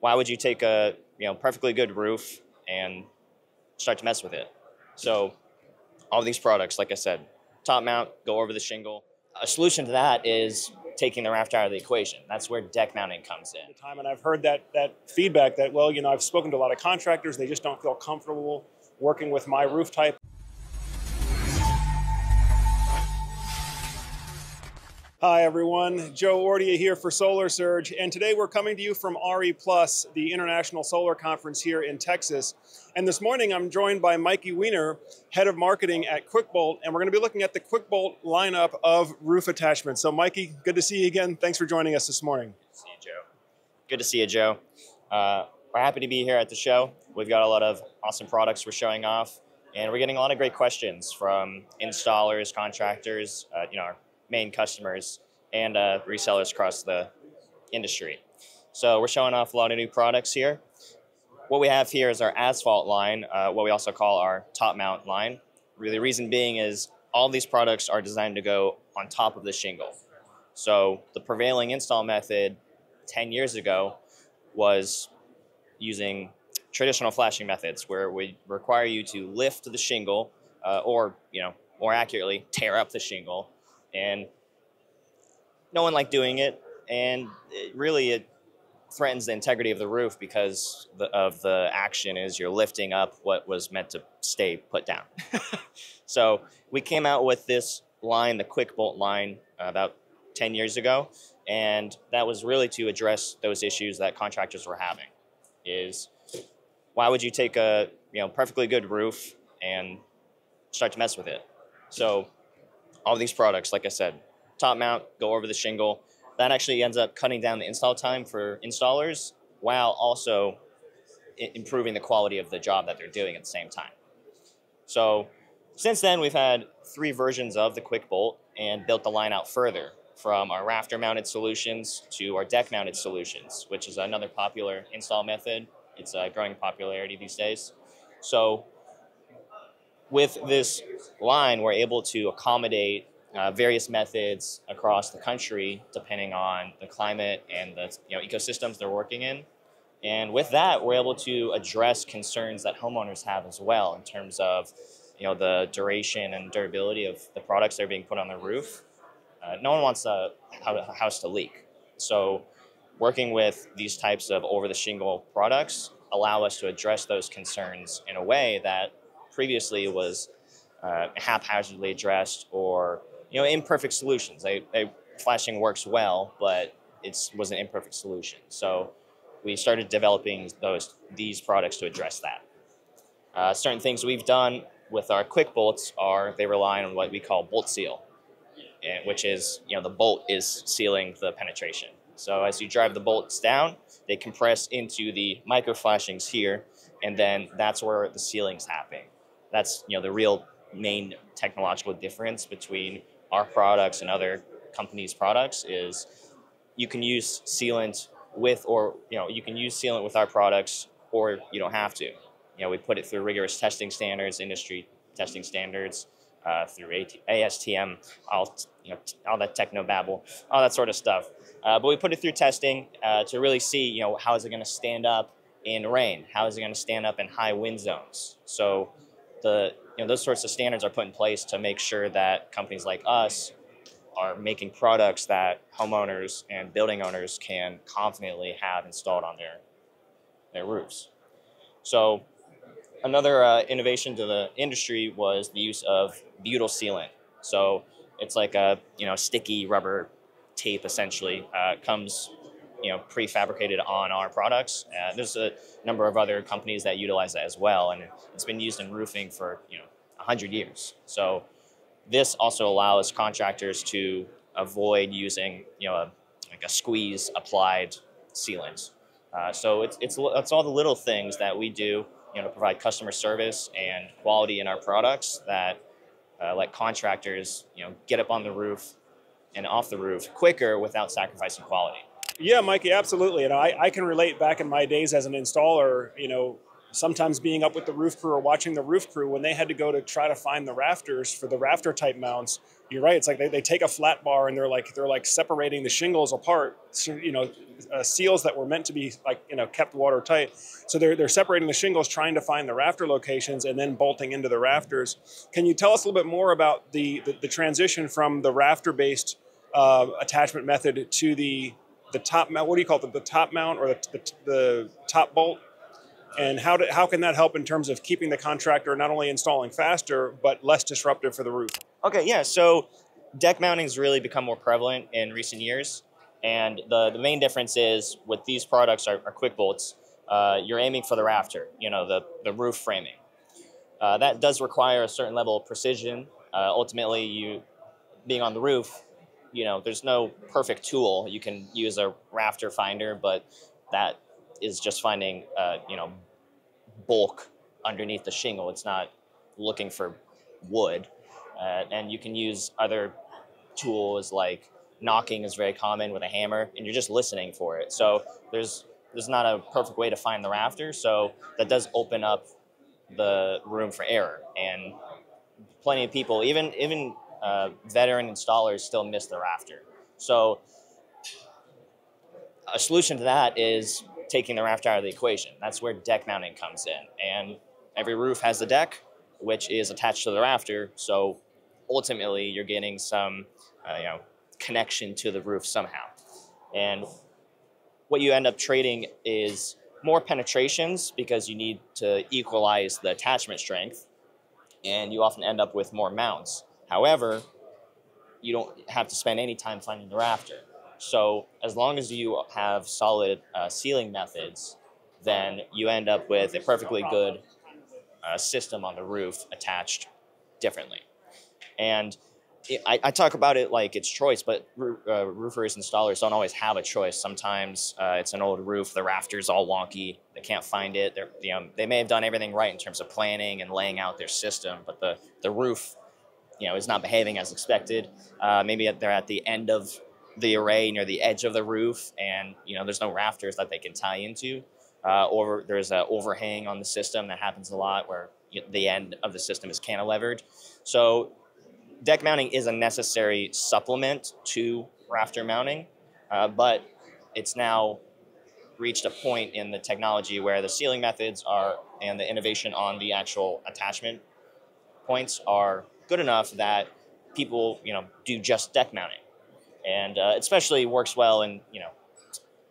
why would you take a you know perfectly good roof and start to mess with it? So all these products, like I said, top mount, go over the shingle. A solution to that is taking the rafter out of the equation. That's where deck mounting comes in. Time and I've heard that that feedback that well, you know, I've spoken to a lot of contractors, they just don't feel comfortable working with my roof type. Hi everyone, Joe Ordia here for Solar Surge, and today we're coming to you from RE Plus, the International Solar Conference here in Texas. And this morning I'm joined by Mikey Wiener, Head of Marketing at QuickBolt, and we're going to be looking at the QuickBolt lineup of roof attachments. So Mikey, good to see you again. Thanks for joining us this morning. Good to see you, Joe. Good to see you, Joe. Uh, we're happy to be here at the show. We've got a lot of awesome products we're showing off, and we're getting a lot of great questions from installers, contractors, uh, you know, our main customers and uh, resellers across the industry. So we're showing off a lot of new products here. What we have here is our asphalt line, uh, what we also call our top mount line. Really, the reason being is all these products are designed to go on top of the shingle. So the prevailing install method 10 years ago was using traditional flashing methods where we require you to lift the shingle uh, or, you know, more accurately, tear up the shingle and no one liked doing it, and it really it threatens the integrity of the roof because the, of the action is you're lifting up what was meant to stay put down. so we came out with this line, the Quick Bolt line, uh, about 10 years ago, and that was really to address those issues that contractors were having. Is why would you take a you know perfectly good roof and start to mess with it? So all these products, like I said, top mount, go over the shingle. That actually ends up cutting down the install time for installers while also improving the quality of the job that they're doing at the same time. So since then, we've had three versions of the Quick Bolt and built the line out further from our rafter mounted solutions to our deck mounted solutions, which is another popular install method. It's a growing popularity these days. So with this line, we're able to accommodate uh, various methods across the country depending on the climate and the you know, ecosystems they're working in. And with that, we're able to address concerns that homeowners have as well in terms of you know, the duration and durability of the products that are being put on the roof. Uh, no one wants a, a house to leak. So working with these types of over-the-shingle products allow us to address those concerns in a way that previously was uh, haphazardly addressed or you know, imperfect solutions. They, they, flashing works well, but it was an imperfect solution. So we started developing those these products to address that. Uh, certain things we've done with our quick bolts are they rely on what we call bolt seal, which is you know the bolt is sealing the penetration. So as you drive the bolts down, they compress into the micro flashings here, and then that's where the sealing's happening. That's you know the real main technological difference between our products and other companies' products is you can use sealant with or you know you can use sealant with our products or you don't have to. You know we put it through rigorous testing standards, industry testing standards, uh, through ASTM, all you know all that techno babble, all that sort of stuff. Uh, but we put it through testing uh, to really see you know how is it going to stand up in rain, how is it going to stand up in high wind zones. So the you know, those sorts of standards are put in place to make sure that companies like us are making products that homeowners and building owners can confidently have installed on their their roofs. So another uh, innovation to the industry was the use of butyl sealant. So it's like a you know sticky rubber tape essentially uh, comes you know prefabricated on our products. Uh, there's a number of other companies that utilize that as well, and it's been used in roofing for you know 100 years. So this also allows contractors to avoid using you know a, like a squeeze applied sealant. Uh, so it's, it's, it's all the little things that we do you know, to provide customer service and quality in our products that uh, let contractors you know, get up on the roof and off the roof quicker without sacrificing quality. Yeah, Mikey, absolutely. And I, I can relate back in my days as an installer, you know, sometimes being up with the roof crew or watching the roof crew when they had to go to try to find the rafters for the rafter type mounts you're right. It's like they, they take a flat bar and they're like they're like separating the shingles apart. So, you know, uh, seals that were meant to be like you know kept watertight. So they're they're separating the shingles, trying to find the rafter locations, and then bolting into the rafters. Can you tell us a little bit more about the the, the transition from the rafter based uh, attachment method to the the top mount? What do you call it? The, the top mount or the, the, the top bolt? And how, do, how can that help in terms of keeping the contractor not only installing faster, but less disruptive for the roof? Okay, yeah. So deck mounting has really become more prevalent in recent years. And the, the main difference is with these products are, are quick bolts, uh, you're aiming for the rafter, you know, the, the roof framing. Uh, that does require a certain level of precision. Uh, ultimately, you being on the roof, you know, there's no perfect tool. You can use a rafter finder, but that is just finding, uh, you know, bulk underneath the shingle. It's not looking for wood. Uh, and you can use other tools like knocking is very common with a hammer, and you're just listening for it. So there's there's not a perfect way to find the rafter. So that does open up the room for error, and plenty of people, even even uh, veteran installers, still miss the rafter. So a solution to that is taking the rafter out of the equation. That's where deck mounting comes in, and every roof has a deck, which is attached to the rafter. So ultimately you're getting some, uh, you know, connection to the roof somehow. And what you end up trading is more penetrations because you need to equalize the attachment strength, and you often end up with more mounts. However, you don't have to spend any time finding the rafter. So as long as you have solid uh, sealing methods, then you end up with a perfectly good uh, system on the roof attached differently. And it, I, I, talk about it like it's choice, but uh, roofers, installers don't always have a choice. Sometimes uh, it's an old roof, the rafter's all wonky, they can't find it. They're, you know, they may have done everything right in terms of planning and laying out their system, but the, the roof you know, is not behaving as expected. Uh, maybe they're at the end of the array near the edge of the roof, and you know, there's no rafters that they can tie into, uh, or there's an overhang on the system that happens a lot where the end of the system is cantilevered. So deck mounting is a necessary supplement to rafter mounting, uh, but it's now reached a point in the technology where the sealing methods are and the innovation on the actual attachment points are good enough that people you know do just deck mounting, and uh, especially works well in you know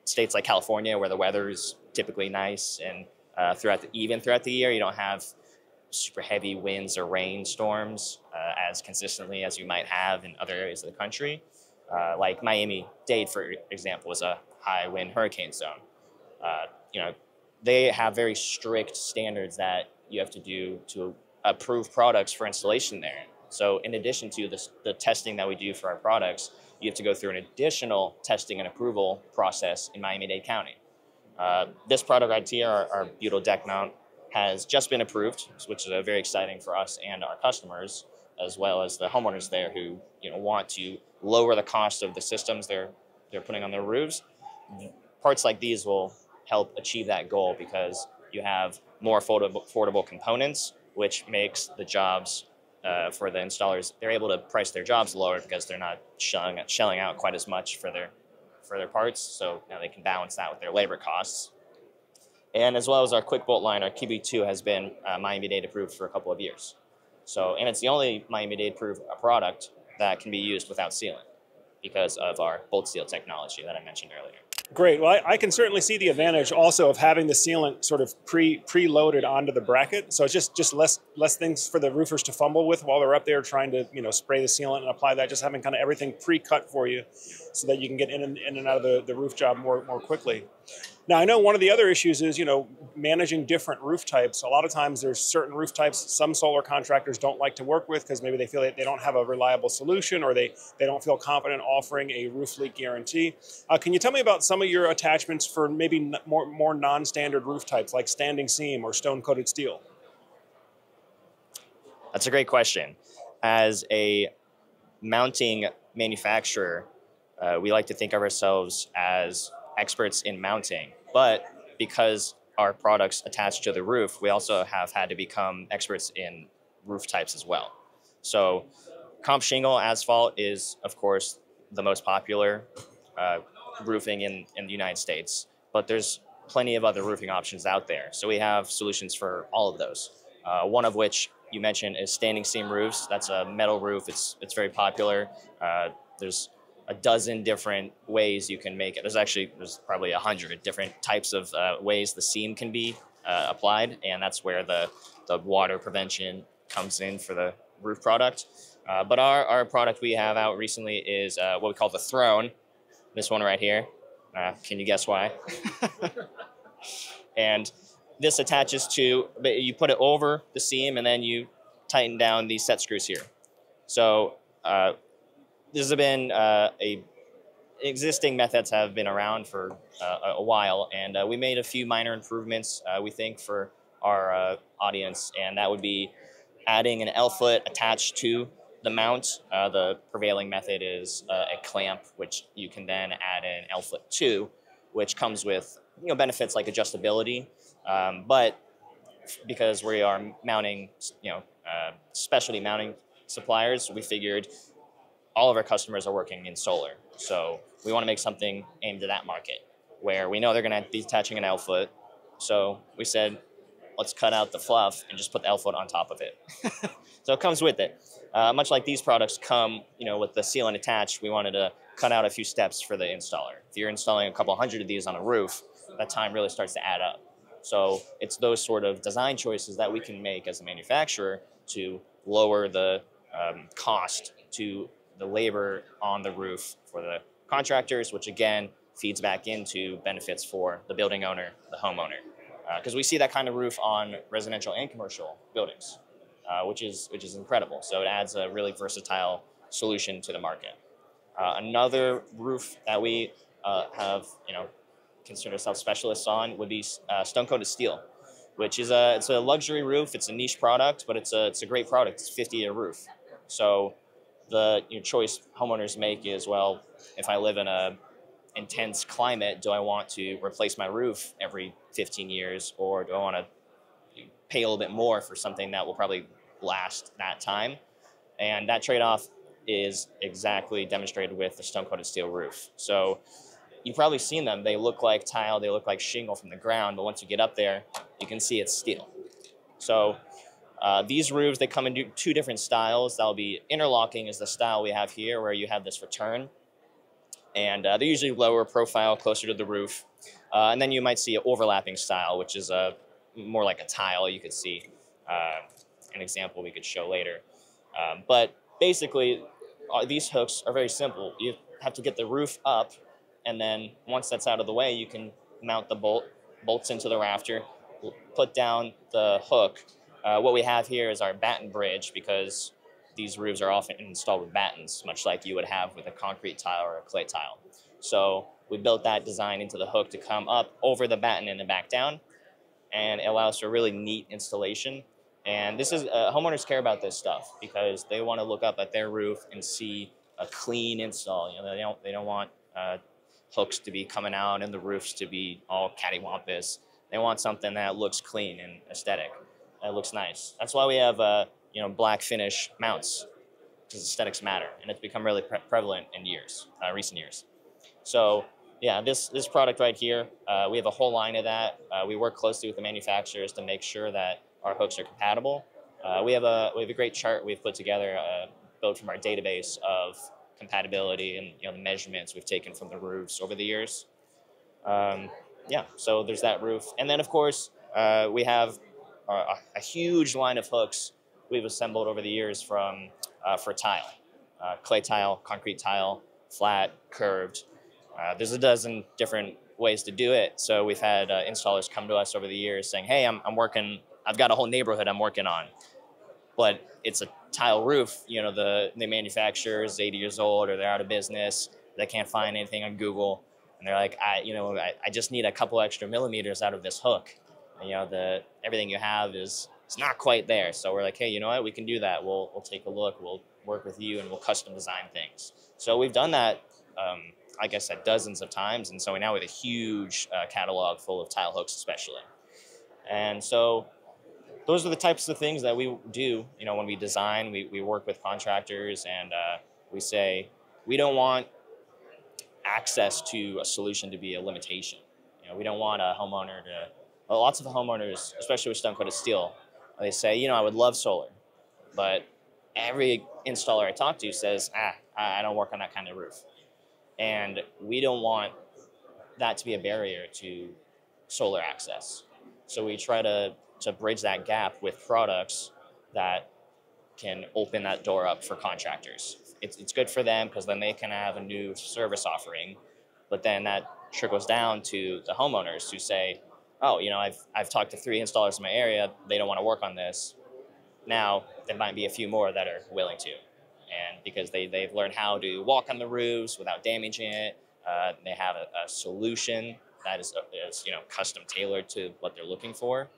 states like California where the weather is typically nice and uh, throughout the, even throughout the year you don't have super heavy winds or rainstorms uh, as consistently as you might have in other areas of the country. Uh, like Miami Dade, for example, is a high wind hurricane zone. Uh, you know, they have very strict standards that you have to do to approve products for installation there. So, in addition to this, the testing that we do for our products, you have to go through an additional testing and approval process in Miami Dade County. Uh, this product right here, our, our Butyl deck mount, has just been approved, which is very exciting for us and our customers, as well as the homeowners there who you know want to lower the cost of the systems they're they're putting on their roofs. Parts like these will help achieve that goal because you have more affordable, affordable components, which makes the jobs uh, for the installers. They're able to price their jobs lower because they're not shelling, shelling out quite as much for their for their parts. So now they can balance that with their labor costs. And as well as our quick bolt line, our QB2 has been uh, Miami-Dade approved for a couple of years. So, and it's the only Miami-Dade approved product that can be used without sealant because of our bolt seal technology that I mentioned earlier. Great. Well, I, I, can certainly see the advantage also of having the sealant sort of pre preloaded onto the bracket. So it's just just less less things for the roofers to fumble with while they're up there trying to you know spray the sealant and apply that. Just having kind of everything pre cut for you, so that you can get in and, in and out of the, the roof job more more quickly. Now, I know one of the other issues is, you know, managing different roof types. A lot of times there's certain roof types some solar contractors don't like to work with because maybe they feel that they don't have a reliable solution or they, they don't feel confident offering a roof leak guarantee. Uh, can you tell me about some of your attachments for maybe more, more non-standard roof types like standing seam or stone-coated steel? That's a great question. As a mounting manufacturer, uh, we like to think of ourselves as experts in mounting. But because our products attach to the roof, we also have had to become experts in roof types as well. So comp shingle asphalt is, of course, the most popular uh, roofing in, in the United States, but there's plenty of other roofing options out there. So we have solutions for all of those. Uh, one of which you mentioned is standing seam roofs. That's a metal roof. It's it's very popular. Uh, there's a dozen different ways you can make it. There's actually there's probably a hundred different types of uh, ways the seam can be uh, applied, and that's where the the water prevention comes in for the roof product. Uh, but our, our product we have out recently is uh, what we call the throne. This one right here. Uh, can you guess why? and this attaches to, but you put it over the seam and then you tighten down these set screws here. So uh, this has been uh, a existing methods have been around for uh, a while, and uh, we made a few minor improvements. Uh, we think for our uh, audience, and that would be adding an L foot attached to the mount. The prevailing method is a clamp, which you can then add an L foot to, which comes with you know benefits like adjustability, um, but because we are mounting, you know, specialty mounting suppliers, we figured all of our customers are working in solar. So we want to make something aimed at that market where we know they're going to be attaching an L foot. So we said, let's cut out the fluff and just put the L foot on top of it. so it comes with it. Uh, much like these products come, you know, with the sealant attached, we wanted to cut out a few steps for the installer. If you're installing a couple hundred of these on a roof, that time really starts to add up. So it's those sort of design choices that we can make as a manufacturer to lower the um, cost to the labor on the roof for the contractors, which again feeds back into benefits for the building owner, the homeowner. Because uh, we see that kind of roof on residential and commercial buildings, uh, which is which is incredible. So it adds a really versatile solution to the market. Uh, another roof that we uh, have, you know, consider ourselves specialists on would be uh, stone coated steel, which is a it's a luxury roof. It's a niche product, but it's a it's a great product. It's 50 year roof. So the you know, choice homeowners make is well, if I live in a intense climate, do I want to replace my roof every 15 years, or do I want to pay a little bit more for something that will probably last that time? And that trade-off is exactly demonstrated with the stone-coated steel roof. So you've probably seen them. They look like tile, they look like shingle from the ground, but once you get up there, you can see it's steel. So uh, these roofs, they come in two different styles. That'll be interlocking is the style we have here where you have this return. And uh, they're usually lower profile, closer to the roof. Uh, and then you might see an overlapping style, which is a, more like a tile. You could see uh, an example we could show later. Um, but basically, uh, these hooks are very simple. You have to get the roof up, and then once that's out of the way, you can mount the bolt bolts into the rafter, put down the hook, uh, what we have here is our batten bridge because these roofs are often installed with battens, much like you would have with a concrete tile or a clay tile. So we built that design into the hook to come up over the batten and then back down, and it allows for a really neat installation. And this is uh, homeowners care about this stuff because they want to look up at their roof and see a clean install. You know, they don't they don't want uh, hooks to be coming out and the roofs to be all cattywampus. They want something that looks clean and aesthetic. It looks nice. That's why we have uh, you know black finish mounts because aesthetics matter, and it's become really pre- prevalent in years, uh, recent years. So yeah, this this product right here, uh, we have a whole line of that. Uh, we work closely with the manufacturers to make sure that our hooks are compatible. Uh, we have a we have a great chart we've put together, uh, built from our database of compatibility and you know the measurements we've taken from the roofs over the years. Um, yeah, so there's that roof, and then of course uh, we have a, a, huge line of hooks we've assembled over the years from uh, for tile, uh, clay tile, concrete tile, flat, curved. Uh, there's a dozen different ways to do it. So we've had uh, installers come to us over the years saying, "Hey, I'm, I'm working. I've got a whole neighborhood I'm working on, but it's a tile roof. You know, the the manufacturer is 80 years old or they're out of business. They can't find anything on Google." And they're like, I, you know, I, I just need a couple extra millimeters out of this hook you know the everything you have is it's not quite there. So we're like, hey, you know what? We can do that. We'll we'll take a look. We'll work with you and we'll custom design things. So we've done that. Um, like I said, dozens of times, and so we now have a huge uh, catalog full of tile hooks, especially. And so those are the types of things that we do. You know, when we design, we, we work with contractors and uh, we say we don't want access to a solution to be a limitation. You know, we don't want a homeowner to. Well, lots of the homeowners, especially with stone coated steel, they say, you know, I would love solar, but every installer I talk to says, ah, I don't work on that kind of roof, and we don't want that to be a barrier to solar access. So we try to to bridge that gap with products that can open that door up for contractors. It's, it's good for them because then they can have a new service offering, but then that trickles down to the homeowners who say, oh, you know, I've, I've talked to three installers in my area, they don't want to work on this. Now, there might be a few more that are willing to. And because they, they've learned how to walk on the roofs without damaging it, uh, they have a, a solution that is, is, you know, custom tailored to what they're looking for.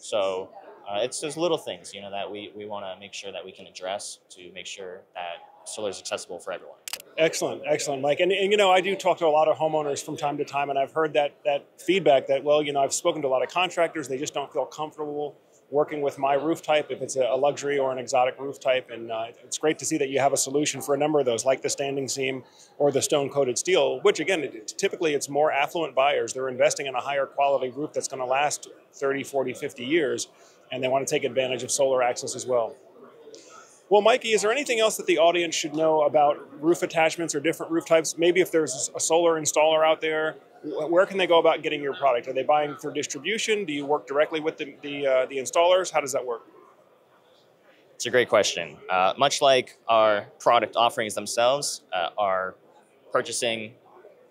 So uh, it's those little things, you know, that we, we want to make sure that we can address to make sure that solar is accessible for everyone. Excellent, excellent, Mike. And, and you know, I do talk to a lot of homeowners from time to time, and I've heard that that feedback that well, you know, I've spoken to a lot of contractors, they just don't feel comfortable working with my roof type if it's a luxury or an exotic roof type. And uh, it's great to see that you have a solution for a number of those, like the standing seam or the stone coated steel, which again, it, typically it's more affluent buyers. They're investing in a higher quality roof that's going to last 30, 40, 50 years, and they want to take advantage of solar access as well. Well, Mikey, is there anything else that the audience should know about roof attachments or different roof types? Maybe if there's a solar installer out there where can they go about getting your product? Are they buying through distribution? Do you work directly with the the, uh, the installers? How does that work? It's a great question. Uh, much like our product offerings themselves, uh, our purchasing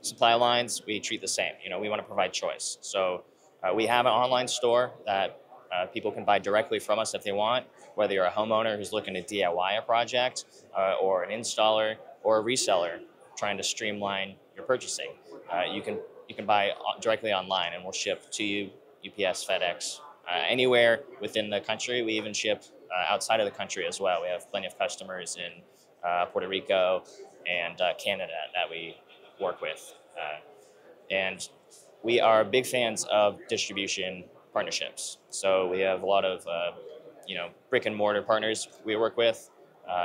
supply lines, we treat the same. You know, we want to provide choice. So uh, we have an online store that uh, people can buy directly from us if they want, whether you're a homeowner who's looking to DIY a project, uh, or an installer, or a reseller trying to streamline your purchasing. you can you can buy directly online and we'll ship to you, UPS, FedEx, uh, anywhere within the country. We even ship uh, outside of the country as well. We have plenty of customers in uh, Puerto Rico and uh, Canada that we work with. Uh, and we are big fans of distribution partnerships. So we have a lot of uh, you know brick and mortar partners we work with.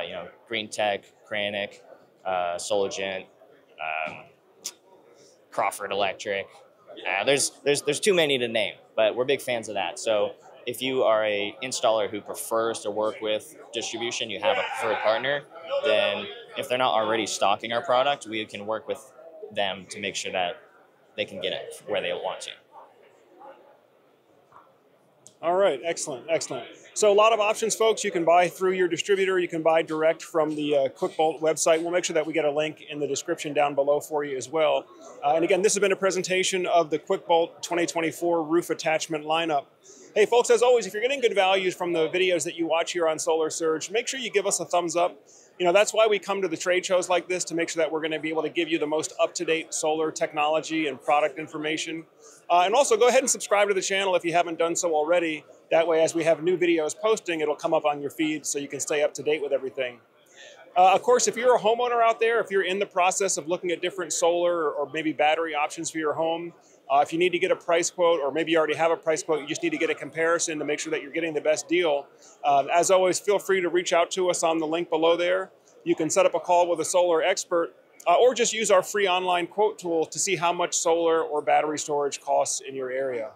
you know, Green Tech, Krannich, uh, Soligent, um, Crawford Electric. Uh, there's there's there's too many to name, but we're big fans of that. So if you are a installer who prefers to work with distribution, you have a preferred partner, then if they're not already stocking our product, we can work with them to make sure that they can get it where they want to. All right, excellent, excellent. So a lot of options, folks. You can buy through your distributor. You can buy direct from the uh, QuickBolt website. We'll make sure that we get a link in the description down below for you as well. Uh, and again, this has been a presentation of the QuickBolt 2024 roof attachment lineup. Hey, folks, as always, if you're getting good values from the videos that you watch here on Solar Surge, make sure you give us a thumbs up. You know, that's why we come to the trade shows like this to make sure that we're going to be able to give you the most up-to-date solar technology and product information. Uh, and also, go ahead and subscribe to the channel if you haven't done so already. That way, as we have new videos posting, it'll come up on your feed so you can stay up to date with everything. Uh, of course, if you're a homeowner out there, if you're in the process of looking at different solar or maybe battery options for your home, uh, if you need to get a price quote, or maybe you already have a price quote, you just need to get a comparison to make sure that you're getting the best deal. Uh, as always, feel free to reach out to us on the link below there. You can set up a call with a solar expert, uh, or just use our free online quote tool to see how much solar or battery storage costs in your area.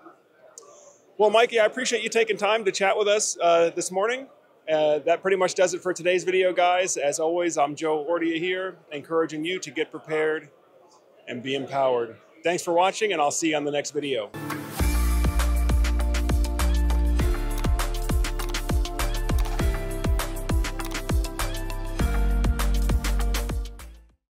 Well, Mikey, I appreciate you taking time to chat with us uh, this morning. Uh, that pretty much does it for today's video, guys. As always, I'm Joe Ordia here, encouraging you to get prepared and be empowered. Thanks for watching, and I'll see you on the next video.